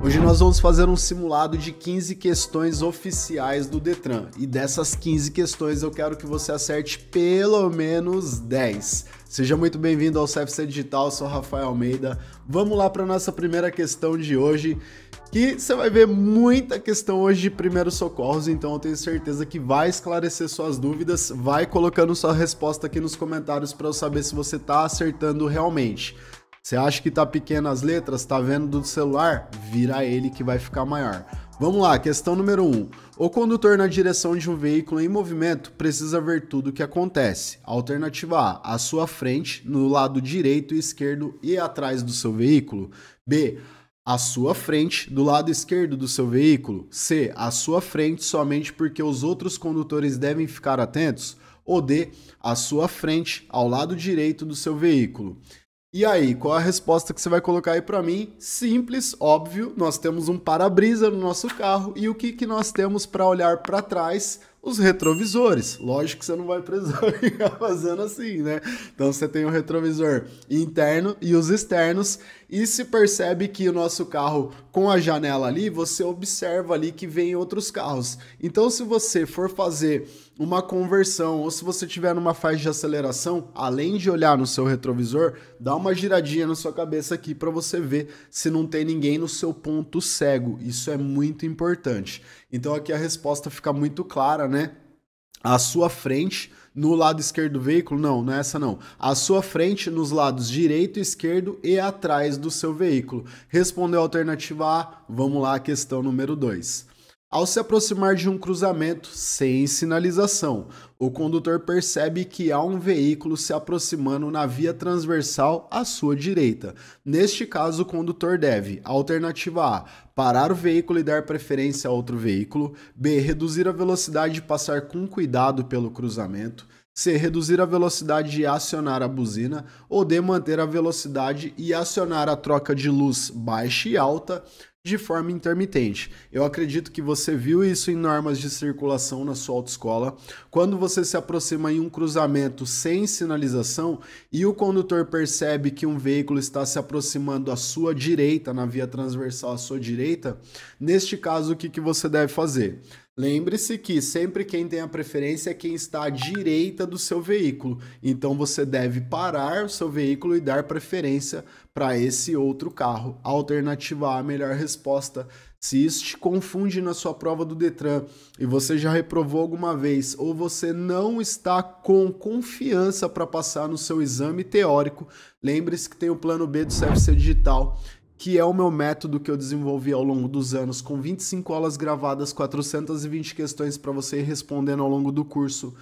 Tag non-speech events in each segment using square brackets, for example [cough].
Hoje nós vamos fazer um simulado de 15 questões oficiais do Detran. E dessas 15 questões eu quero que você acerte pelo menos 10. Seja muito bem-vindo ao CFC Digital, eu sou Rafael Almeida. Vamos lá para nossa primeira questão de hoje, que você vai ver muita questão hoje de primeiros socorros, então eu tenho certeza que vai esclarecer suas dúvidas. Vai colocando sua resposta aqui nos comentários para eu saber se você está acertando realmente. Você acha que tá pequeno as letras, tá vendo do celular? Vira ele que vai ficar maior. Vamos lá, questão número 1. Um. O condutor na direção de um veículo em movimento precisa ver tudo o que acontece. Alternativa A, à sua frente, no lado direito e esquerdo e atrás do seu veículo. B, à sua frente, do lado esquerdo do seu veículo. C, à sua frente somente porque os outros condutores devem ficar atentos. Ou D, à sua frente, ao lado direito do seu veículo. E aí, qual a resposta que você vai colocar aí para mim? Simples, óbvio. Nós temos um para-brisa no nosso carro e o que, que nós temos para olhar para trás? Os retrovisores. Lógico que você não vai precisar [laughs] ficar fazendo assim, né? Então você tem o retrovisor interno e os externos e se percebe que o nosso carro com a janela ali, você observa ali que vem outros carros. Então se você for fazer uma conversão ou se você tiver numa faixa de aceleração, além de olhar no seu retrovisor, dá uma giradinha na sua cabeça aqui para você ver se não tem ninguém no seu ponto cego. Isso é muito importante. Então aqui a resposta fica muito clara, né? À sua frente, no lado esquerdo do veículo, não, não é essa não. À sua frente, nos lados direito, esquerdo e atrás do seu veículo. Respondeu a alternativa A, vamos lá, questão número 2. Ao se aproximar de um cruzamento sem sinalização, o condutor percebe que há um veículo se aproximando na via transversal à sua direita. Neste caso, o condutor deve: alternativa A, parar o veículo e dar preferência a outro veículo, B, reduzir a velocidade e passar com cuidado pelo cruzamento. C. Reduzir a velocidade e acionar a buzina. Ou D. Manter a velocidade e acionar a troca de luz baixa e alta de forma intermitente. Eu acredito que você viu isso em normas de circulação na sua autoescola. Quando você se aproxima em um cruzamento sem sinalização e o condutor percebe que um veículo está se aproximando à sua direita, na via transversal à sua direita, neste caso, o que, que você deve fazer? Lembre-se que sempre quem tem a preferência é quem está à direita do seu veículo. Então você deve parar o seu veículo e dar preferência para esse outro carro. Alternativa A, melhor resposta. Se isso te confunde na sua prova do Detran e você já reprovou alguma vez ou você não está com confiança para passar no seu exame teórico, lembre-se que tem o plano B do CFC Digital que é o meu método que eu desenvolvi ao longo dos anos, com 25 aulas gravadas, 420 questões para você ir respondendo ao longo do curso,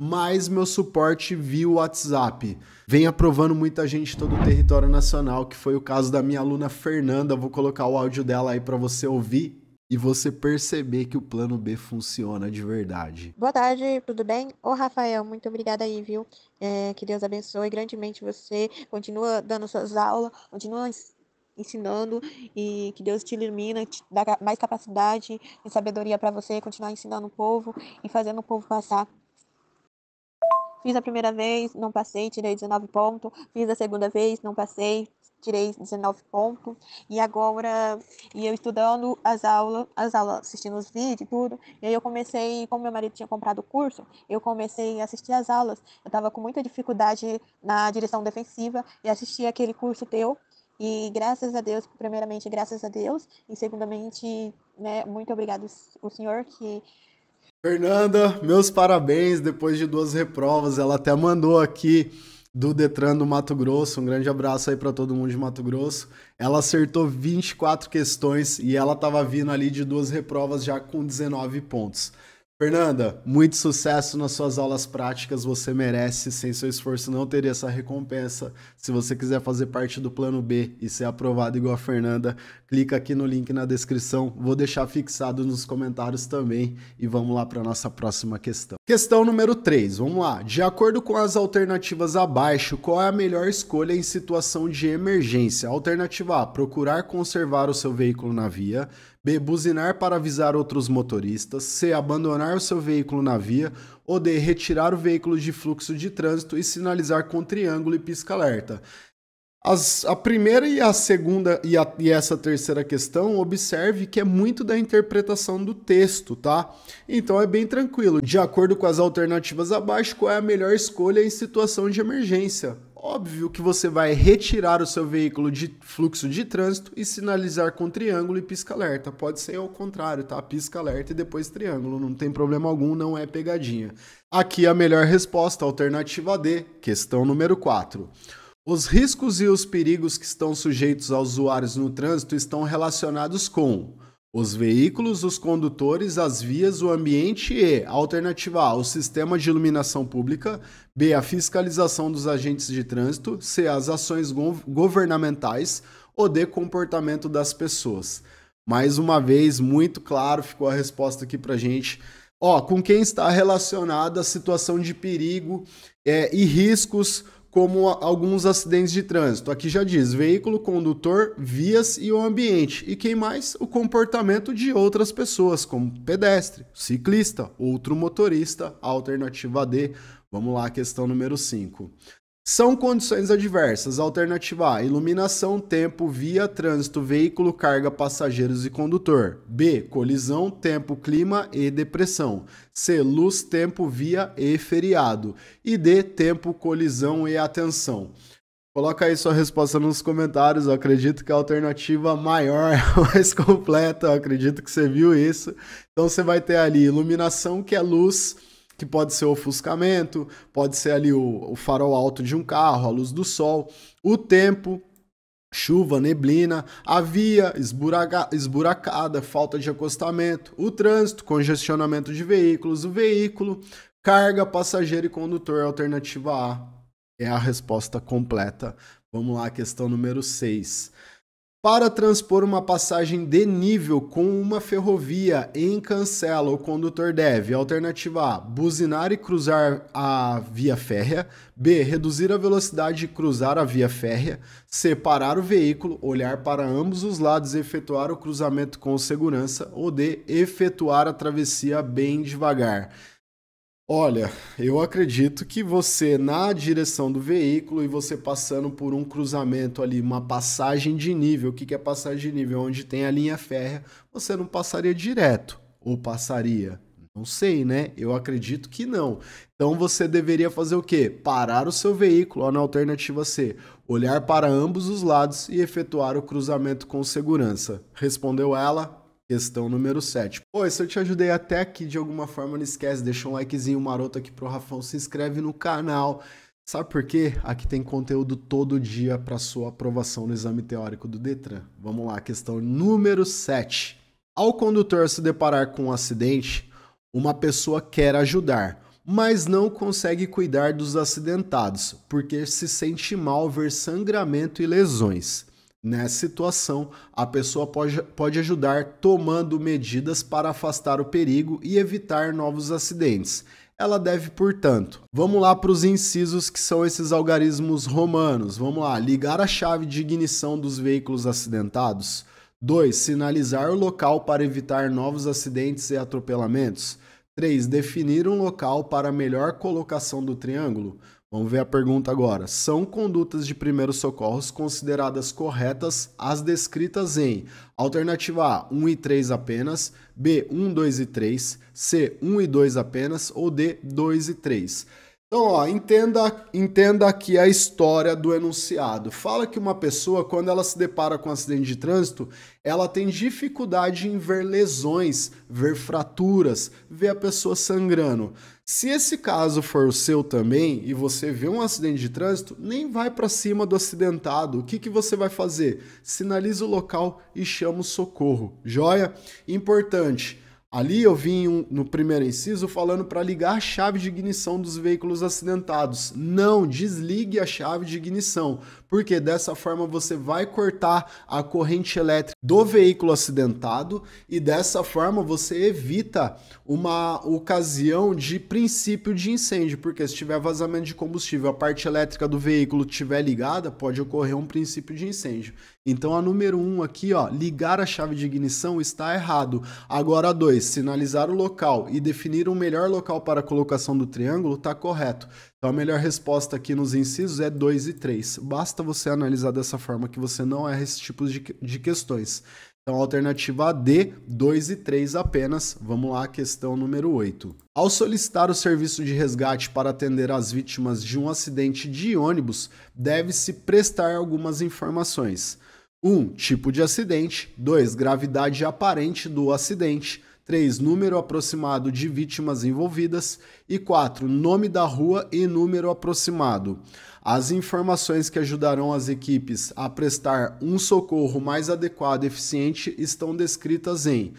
mais meu suporte via WhatsApp. Vem aprovando muita gente todo o território nacional, que foi o caso da minha aluna Fernanda. Vou colocar o áudio dela aí para você ouvir e você perceber que o plano B funciona de verdade. Boa tarde, tudo bem? Ô Rafael, muito obrigada aí, viu? É, que Deus abençoe grandemente você. Continua dando suas aulas, continua ensinando e que Deus te ilumina, te dá mais capacidade e sabedoria para você continuar ensinando o povo e fazendo o povo passar. Fiz a primeira vez, não passei, tirei 19 pontos. Fiz a segunda vez, não passei, tirei 19 pontos. E agora, e eu estudando as aulas, as aulas, assistindo os vídeos e tudo. E aí eu comecei, como meu marido tinha comprado o curso, eu comecei a assistir as aulas. Eu estava com muita dificuldade na direção defensiva e assisti aquele curso teu e graças a Deus, primeiramente, graças a Deus, e segundamente, né, muito obrigado o senhor que Fernanda, meus parabéns depois de duas reprovas. Ela até mandou aqui do Detran do Mato Grosso. Um grande abraço aí para todo mundo de Mato Grosso. Ela acertou 24 questões e ela estava vindo ali de duas reprovas já com 19 pontos. Fernanda, muito sucesso nas suas aulas práticas, você merece. Sem seu esforço não teria essa recompensa. Se você quiser fazer parte do plano B e ser aprovado igual a Fernanda, clica aqui no link na descrição. Vou deixar fixado nos comentários também e vamos lá para nossa próxima questão. Questão número 3, vamos lá. De acordo com as alternativas abaixo, qual é a melhor escolha em situação de emergência? Alternativa A: procurar conservar o seu veículo na via. B. Buzinar para avisar outros motoristas. C. Abandonar o seu veículo na via. Ou D. Retirar o veículo de fluxo de trânsito e sinalizar com triângulo e pisca-alerta. As, a primeira e a segunda e, a, e, essa terceira questão, observe que é muito da interpretação do texto, tá? Então é bem tranquilo. De acordo com as alternativas abaixo, qual é a melhor escolha em situação de emergência? Óbvio que você vai retirar o seu veículo de fluxo de trânsito e sinalizar com triângulo e pisca-alerta. Pode ser ao contrário, tá? Pisca-alerta e depois triângulo, não tem problema algum, não é pegadinha. Aqui a melhor resposta, alternativa D, questão número 4. Os riscos e os perigos que estão sujeitos aos usuários no trânsito estão relacionados com os veículos, os condutores, as vias, o ambiente e, alternativa A, o sistema de iluminação pública, B, a fiscalização dos agentes de trânsito, C, as ações governamentais ou D, comportamento das pessoas. Mais uma vez, muito claro ficou a resposta aqui pra gente. Ó, com quem está relacionada a situação de perigo é, e riscos como alguns acidentes de trânsito. Aqui já diz veículo, condutor, vias e o ambiente. E quem mais? O comportamento de outras pessoas, como pedestre, ciclista, outro motorista, alternativa D. Vamos lá, questão número 5. São condições adversas. Alternativa A: iluminação, tempo, via, trânsito, veículo, carga, passageiros e condutor. B: colisão, tempo, clima e depressão. C: luz, tempo, via e feriado. E D: tempo, colisão e atenção. Coloca aí sua resposta nos comentários. Eu acredito que a alternativa maior, [laughs] mais completa, eu acredito que você viu isso. Então você vai ter ali iluminação, que é luz que pode ser ofuscamento, pode ser ali o, o farol alto de um carro, a luz do sol, o tempo, chuva, neblina, a via esburaca, esburacada, falta de acostamento, o trânsito, congestionamento de veículos, o veículo, carga, passageiro e condutor, alternativa A. É a resposta completa. Vamos lá, questão número 6. Para transpor uma passagem de nível com uma ferrovia em cancela, o condutor deve: alternativa A, buzinar e cruzar a via férrea, B, reduzir a velocidade e cruzar a via férrea, C, parar o veículo, olhar para ambos os lados e efetuar o cruzamento com segurança, ou D, efetuar a travessia bem devagar. Olha, eu acredito que você na direção do veículo e você passando por um cruzamento ali, uma passagem de nível, o que é passagem de nível? Onde tem a linha férrea, você não passaria direto ou passaria? Não sei, né? Eu acredito que não. Então você deveria fazer o quê? Parar o seu veículo, ó, na alternativa C, olhar para ambos os lados e efetuar o cruzamento com segurança. Respondeu ela, Questão número 7. Pô, se eu te ajudei até aqui de alguma forma, não esquece, deixa um likezinho maroto aqui pro Rafão, se inscreve no canal. Sabe por quê? Aqui tem conteúdo todo dia para sua aprovação no exame teórico do Detran. Vamos lá, questão número 7. Ao condutor se deparar com um acidente, uma pessoa quer ajudar, mas não consegue cuidar dos acidentados, porque se sente mal ver sangramento e lesões. Nessa situação, a pessoa pode, pode ajudar tomando medidas para afastar o perigo e evitar novos acidentes. Ela deve, portanto, vamos lá para os incisos que são esses algarismos romanos. Vamos lá, ligar a chave de ignição dos veículos acidentados. 2. Sinalizar o local para evitar novos acidentes e atropelamentos. 3. Definir um local para melhor colocação do triângulo. Vamos ver a pergunta agora. São condutas de primeiros socorros consideradas corretas as descritas em alternativa A, 1 e 3 apenas, B, 1, 2 e 3, C, 1 e 2 apenas ou D, 2 e 3. Então, ó, entenda, entenda aqui a história do enunciado. Fala que uma pessoa, quando ela se depara com um acidente de trânsito, ela tem dificuldade em ver lesões, ver fraturas, ver a pessoa sangrando. Se esse caso for o seu também e você vê um acidente de trânsito, nem vai para cima do acidentado. O que, que você vai fazer? Sinaliza o local e chama o socorro. Joia? Importante. Ali eu vim um, no primeiro inciso falando para ligar a chave de ignição dos veículos acidentados. Não, desligue a chave de ignição, porque dessa forma você vai cortar a corrente elétrica do veículo acidentado e dessa forma você evita uma ocasião de princípio de incêndio, porque se tiver vazamento de combustível, a parte elétrica do veículo estiver ligada, pode ocorrer um princípio de incêndio. Então a número 1 um aqui, ó, ligar a chave de ignição está errado. Agora a 2, sinalizar o local e definir um melhor local para a colocação do triângulo está correto. Então a melhor resposta aqui nos incisos é 2 e 3. Basta você analisar dessa forma que você não erra esse tipo de, de questões. Então, alternativa D, 2 e 3 apenas. Vamos lá, questão número 8. Ao solicitar o serviço de resgate para atender as vítimas de um acidente de ônibus, deve-se prestar algumas informações. 1. Um, tipo de acidente. 2. Gravidade aparente do acidente. 3. Número aproximado de vítimas envolvidas. E 4. Nome da rua e número aproximado. As informações que ajudarão as equipes a prestar um socorro mais adequado e eficiente estão descritas em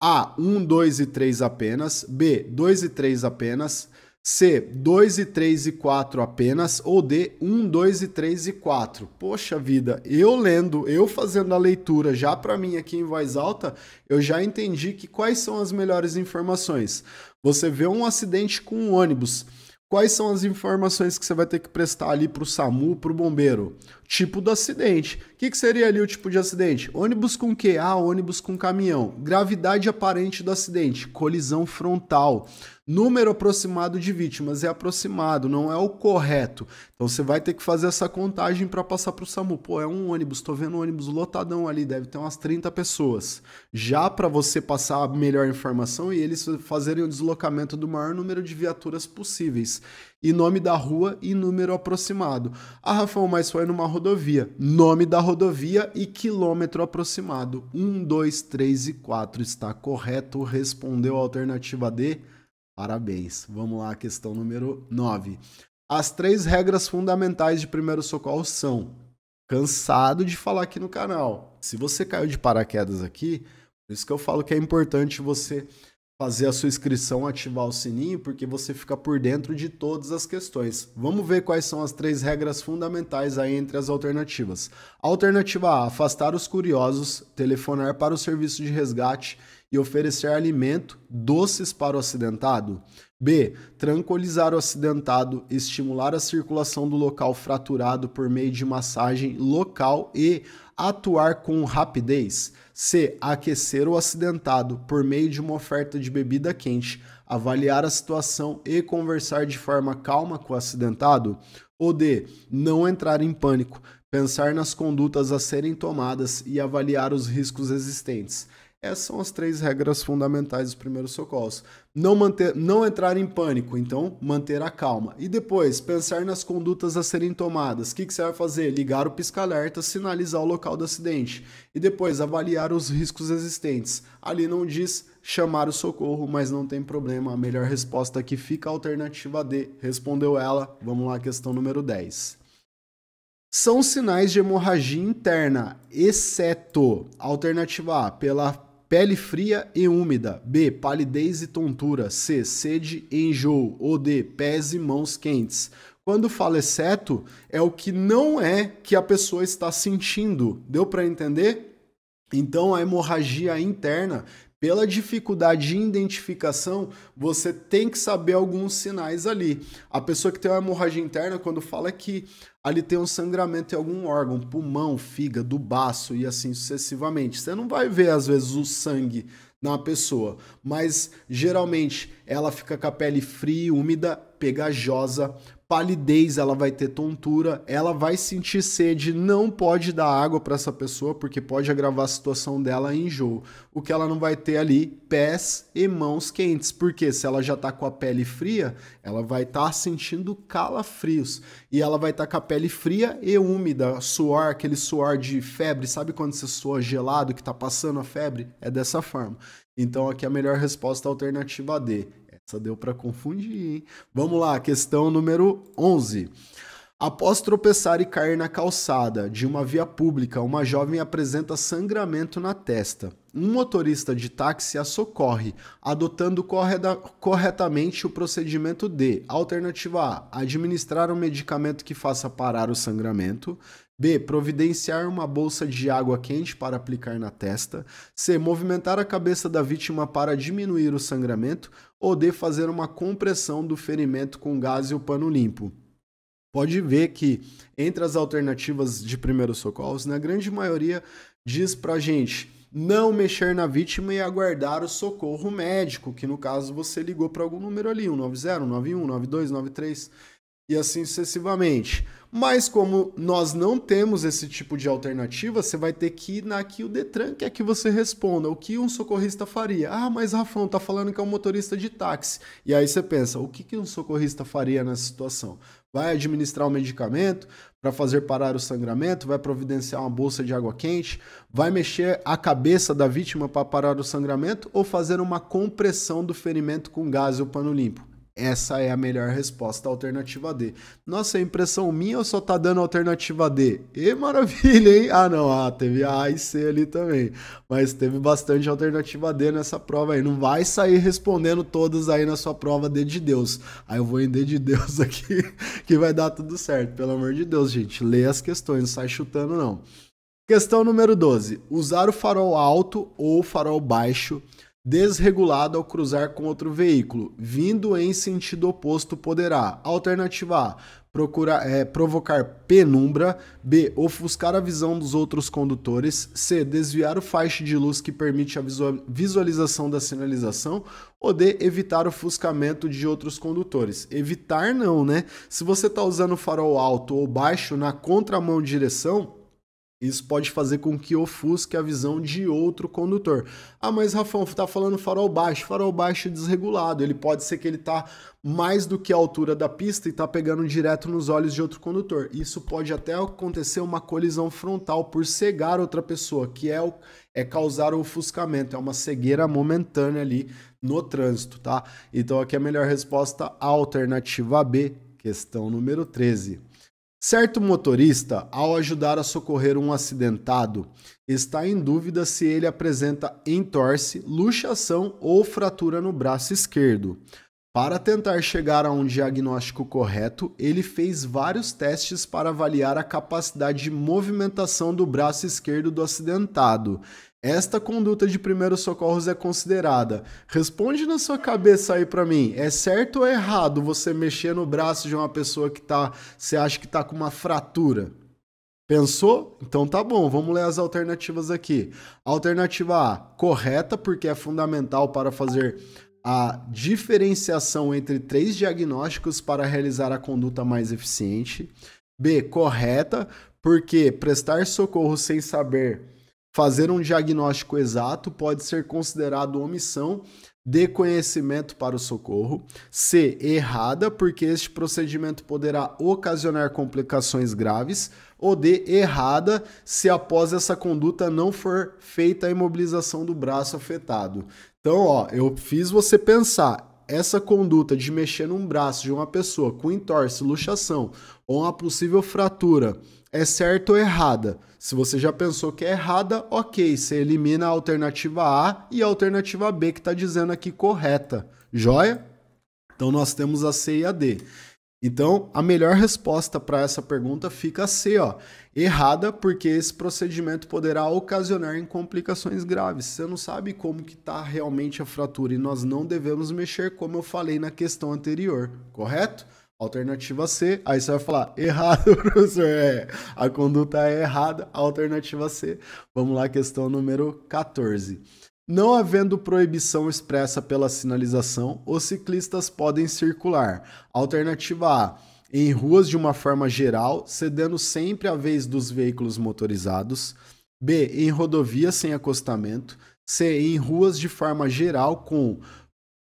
A. 1, 2 e 3 apenas. B. 2 e 3 apenas. C, 2 e 3 e 4 apenas, ou D, 1, 2 e 3 e 4. Poxa vida, eu lendo, eu fazendo a leitura já para mim aqui em voz alta, eu já entendi que quais são as melhores informações. Você vê um acidente com um ônibus, Quais são as informações que você vai ter que prestar ali para o SAMU, para o bombeiro? Tipo do acidente. O que, que, seria ali o tipo de acidente? Ônibus com QA, ah, ônibus com caminhão. Gravidade aparente do acidente, colisão frontal. Número aproximado de vítimas é aproximado, não é o correto. Então você vai ter que fazer essa contagem para passar para o SAMU. Pô, é um ônibus, estou vendo um ônibus lotadão ali, deve ter umas 30 pessoas. Já para você passar a melhor informação e eles fazerem o deslocamento do maior número de viaturas possíveis. E nome da rua e número aproximado. Ah, Rafael, mas foi numa rodovia. Nome da rodovia e quilômetro aproximado. 1, 2, 3 e 4 está correto, respondeu a alternativa D. Parabéns. Vamos lá, questão número 9. As três regras fundamentais de primeiro socorro são: cansado de falar aqui no canal. Se você caiu de paraquedas aqui, por isso que eu falo que é importante você fazer a sua inscrição, ativar o sininho, porque você fica por dentro de todas as questões. Vamos ver quais são as três regras fundamentais aí entre as alternativas. Alternativa A: afastar os curiosos, telefonar para o serviço de resgate e oferecer alimento, doces para o acidentado. B. Tranquilizar o acidentado, estimular a circulação do local fraturado por meio de massagem local e atuar com rapidez. C. Aquecer o acidentado por meio de uma oferta de bebida quente, avaliar a situação e conversar de forma calma com o acidentado. Ou D. Não entrar em pânico, pensar nas condutas a serem tomadas e avaliar os riscos existentes. Essas são as três regras fundamentais dos primeiros socorros. Não, manter, não entrar em pânico, então manter a calma. E depois, pensar nas condutas a serem tomadas. O que, que você vai fazer? Ligar o pisca-alerta, sinalizar o local do acidente. E depois, avaliar os riscos existentes. Ali não diz chamar o socorro, mas não tem problema. A melhor resposta aqui fica a alternativa D. Respondeu ela. Vamos lá, questão número 10 são sinais de hemorragia interna, exceto alternativa A, pela Pele fria e úmida. B. Palidez e tontura. C. Sede e enjoo. Ou D. Pés e mãos quentes. Quando fala exceto, é o que não é que a pessoa está sentindo. Deu para entender? Então, a hemorragia interna pela dificuldade de identificação, você tem que saber alguns sinais ali. A pessoa que tem uma hemorragia interna, quando fala que ali tem um sangramento em algum órgão, pulmão, fígado, baço e assim sucessivamente. Você não vai ver, às vezes, o sangue na pessoa, mas geralmente ela fica com a pele fria, úmida, pegajosa, palidez, ela vai ter tontura, ela vai sentir sede, não pode dar água para essa pessoa porque pode agravar a situação dela em enjoo. O que ela não vai ter ali, pés e mãos quentes, porque se ela já tá com a pele fria, ela vai estar tá sentindo calafrios e ela vai estar tá com a pele fria e úmida, suor, aquele suor de febre, sabe quando você soa gelado que tá passando a febre? É dessa forma. Então aqui a melhor resposta é alternativa D. Essa deu para confundir, hein? Vamos lá, questão número 11. Após tropeçar e cair na calçada de uma via pública, uma jovem apresenta sangramento na testa. Um motorista de táxi a socorre, adotando corretamente o procedimento D. Alternativa A: administrar um medicamento que faça parar o sangramento. B. Providenciar uma bolsa de água quente para aplicar na testa. C. Movimentar a cabeça da vítima para diminuir o sangramento. Ou D. Fazer uma compressão do ferimento com gás e o pano limpo. Pode ver que entre as alternativas de primeiros socorros, na grande maioria diz pra gente não mexer na vítima e aguardar o socorro médico, que no caso você ligou para algum número ali, 190, 191, 92, 93 e assim sucessivamente. Mas como nós não temos esse tipo de alternativa, você vai ter que ir na que o Detran quer que você responda. O que um socorrista faria? Ah, mas Rafão tá falando que é um motorista de táxi. E aí você pensa, o que, que um socorrista faria nessa situação? Vai administrar o medicamento para fazer parar o sangramento? Vai providenciar uma bolsa de água quente? Vai mexer a cabeça da vítima para parar o sangramento? Ou fazer uma compressão do ferimento com gás e o pano limpo? Essa é a melhor resposta, alternativa D. Nossa, é impressão minha ou só tá dando alternativa D? E maravilha, hein? Ah, não, ah, teve a A e C ali também. Mas teve bastante alternativa D nessa prova aí. Não vai sair respondendo todas aí na sua prova D de Deus. Aí eu vou em D de Deus [laughs] aqui, que vai dar tudo certo. Pelo amor de Deus, gente. Lê as questões, não sai chutando, não. Questão número 12. Usar o farol alto ou farol baixo desregulado ao cruzar com outro veículo, vindo em sentido oposto poderá, alternativa A, procurar, é, provocar penumbra, B, ofuscar a visão dos outros condutores, C, desviar o faixe de luz que permite a visualização da sinalização, ou D, evitar o ofuscamento de outros condutores. Evitar não, né? Se você está usando farol alto ou baixo na contramão de direção, isso pode fazer com que ofusque a visão de outro condutor. Ah, mas Rafão, tá falando farol baixo. Farol baixo desregulado. Ele pode ser que ele tá mais do que a altura da pista e tá pegando direto nos olhos de outro condutor. Isso pode até acontecer uma colisão frontal por cegar outra pessoa, que é, o, é causar o ofuscamento, é uma cegueira momentânea ali no trânsito, tá? Então aqui a melhor resposta, alternativa B, questão número 13. Certo motorista, ao ajudar a socorrer um acidentado, está em dúvida se ele apresenta entorse, luxação ou fratura no braço esquerdo. Para tentar chegar a um diagnóstico correto, ele fez vários testes para avaliar a capacidade de movimentação do braço esquerdo do acidentado esta conduta de primeiros socorros é considerada. Responde na sua cabeça aí para mim. É certo ou errado você mexer no braço de uma pessoa que tá, você acha que tá com uma fratura? Pensou? Então tá bom, vamos ler as alternativas aqui. Alternativa A, correta, porque é fundamental para fazer a diferenciação entre três diagnósticos para realizar a conduta mais eficiente. B, correta, porque prestar socorro sem saber Fazer um diagnóstico exato pode ser considerado omissão de conhecimento para o socorro. C. Errada, porque este procedimento poderá ocasionar complicações graves. Ou D. Errada, se após essa conduta não for feita a imobilização do braço afetado. Então, ó, eu fiz você pensar essa conduta de mexer num braço de uma pessoa com entorse, luxação ou uma possível fratura é certa ou errada? Se você já pensou que é errada, ok, você elimina a alternativa A e a alternativa B que está dizendo aqui correta. Joia? Então nós temos a C e a D. Então, a melhor resposta para essa pergunta fica C, ó. Errada, porque esse procedimento poderá ocasionar em complicações graves. Você não sabe como que está realmente a fratura e nós não devemos mexer, como eu falei na questão anterior, correto? Alternativa C, aí você vai falar, [laughs] errado, professor, é, a conduta é errada, alternativa C. Vamos lá, questão número 14. Não havendo proibição expressa pela sinalização, os ciclistas podem circular. Alternativa A, em ruas de uma forma geral, cedendo sempre a vez dos veículos motorizados. B, em rodovias sem acostamento. C, em ruas de forma geral, com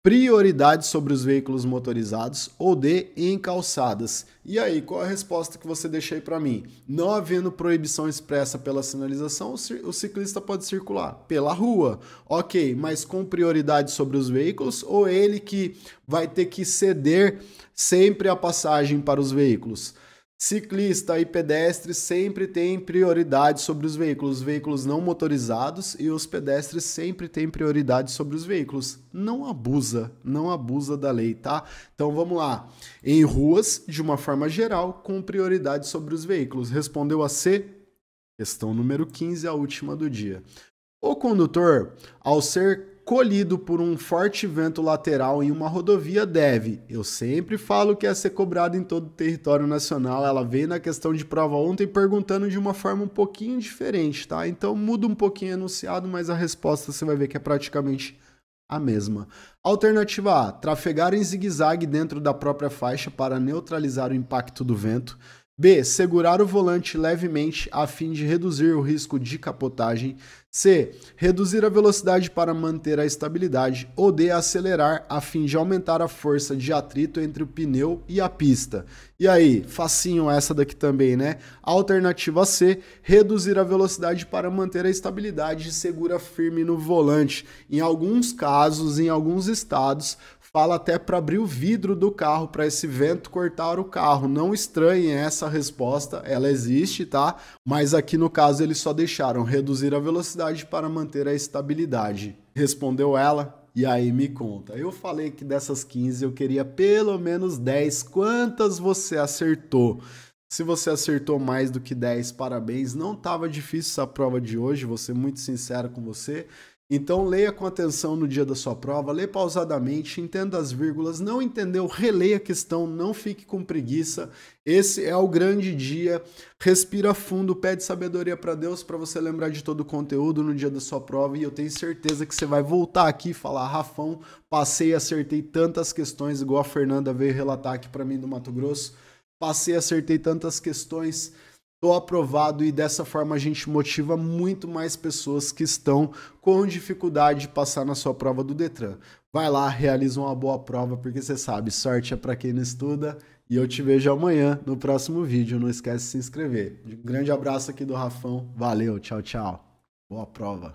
prioridade sobre os veículos motorizados ou D em calçadas. E aí, qual a resposta que você deixa aí para mim? Não havendo proibição expressa pela sinalização, o ciclista pode circular pela rua. Ok, mas com prioridade sobre os veículos ou ele que vai ter que ceder sempre a passagem para os veículos? Ciclista e pedestre sempre têm prioridade sobre os veículos, os veículos não motorizados e os pedestres sempre têm prioridade sobre os veículos. Não abusa, não abusa da lei, tá? Então vamos lá. Em ruas, de uma forma geral, com prioridade sobre os veículos. Respondeu a C, questão número 15, a última do dia. O condutor, ao ser colhido por um forte vento lateral em uma rodovia deve. Eu sempre falo que é ser cobrado em todo o território nacional. Ela veio na questão de prova ontem perguntando de uma forma um pouquinho diferente, tá? Então muda um pouquinho o enunciado, mas a resposta você vai ver que é praticamente a mesma. Alternativa A: trafegar em zigue-zague dentro da própria faixa para neutralizar o impacto do vento. B. Segurar o volante levemente a fim de reduzir o risco de capotagem. C. Reduzir a velocidade para manter a estabilidade. Ou D. Acelerar a fim de aumentar a força de atrito entre o pneu e a pista. E aí, facinho essa daqui também, né? Alternativa C. Reduzir a velocidade para manter a estabilidade e segura firme no volante. Em alguns casos, em alguns estados, fala até para abrir o vidro do carro para esse vento cortar o carro. Não estranhem essa resposta, ela existe, tá? Mas aqui no caso eles só deixaram reduzir a velocidade para manter a estabilidade. Respondeu ela. E aí me conta. Eu falei que dessas 15 eu queria pelo menos 10. Quantas você acertou? Se você acertou mais do que 10, parabéns. Não estava difícil essa prova de hoje, vou ser muito sincero com você. Então leia com atenção no dia da sua prova, leia pausadamente, entenda as vírgulas, não entendeu, releia a questão, não fique com preguiça. Esse é o grande dia. Respira fundo, pede sabedoria para Deus para você lembrar de todo o conteúdo no dia da sua prova e eu tenho certeza que você vai voltar aqui e falar, Rafão, passei e acertei tantas questões igual a Fernanda veio relatar aqui para mim do Mato Grosso. Passei e acertei tantas questões Estou aprovado e dessa forma a gente motiva muito mais pessoas que estão com dificuldade de passar na sua prova do Detran. Vai lá, realiza uma boa prova, porque você sabe, sorte é para quem não estuda. E eu te vejo amanhã no próximo vídeo. Não esquece de se inscrever. Um grande abraço aqui do Rafão. Valeu, tchau, tchau. Boa prova.